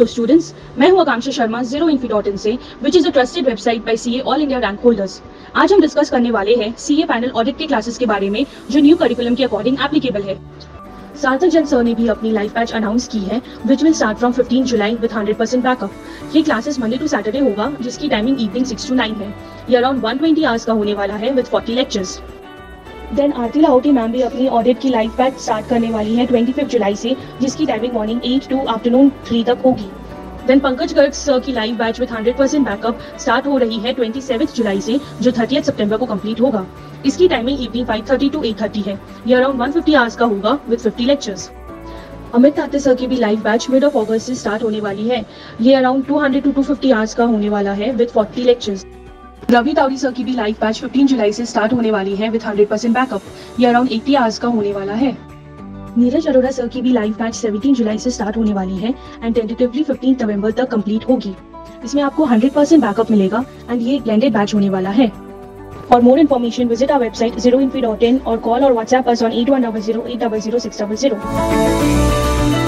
Hello students मैं हूँ Akanksha Sharma zero Infy dot in से which is a trusted website by CA all India rank holders आज हम discuss करने वाले हैं सीए पैनल ऑडिट के क्लासेस के बारे में, जो न्यू करिकुलम के अकॉर्डिंग एप्लीकेबल है। सार्थक जन सर ने भी अपनी लाइफ बैच अनाउंस की है which will start from 15 July with 100% backup ये क्लासेस मंडे टू सैटरडे होगा, जिसकी टाइमिंग इवनिंग 6 टू 9 है। ये अराउंड 120 आवर्स का होने वाला है with 40 lectures then Aarti Lahoti ma'am भी अपनी ऑडिट की लाइफ बैच स्टार्ट करने वाली है ट्वेंटी जुलाई से, जिसकी timing morning eight to afternoon three तक होगी। देन पंकज गर्ग सर की live batch with 100% backup start हो रही है 27 जुलाई से, जो 30 सितंबर को कंप्लीट होगा। इसकी टाइमिंग इवनिंग 5:30 टू 8:30 है। ये अराउंड 150 आवर्स का होगा विद 50 लेक्चर्स अमित ताते सर की भी live batch mid of August से स्टार्ट होने वाली है। ये अराउंड 200 टू 250 आवर्स का होने वाला है with 40 lectures Ravi Tawari sir की भी लाइव बैच 15 जुलाई से स्टार्ट होने वाली है विद 100% बैकअप ये अराउंड 80 आवर्स का होने वाला है। नीरज अरोड़ा सर की भी लाइव बैच 17 जुलाई से स्टार्ट होने वाली है एंड टेंटेटिवली 15 नवंबर तक कंप्लीट होगी। इसमें आपको 100% बैकअप मिलेगा एंड ये ब्लेंडेड बैच होने वाला है। For more information visit our website zero और कॉल और WhatsApp on eight one double zero eight double zero six double zero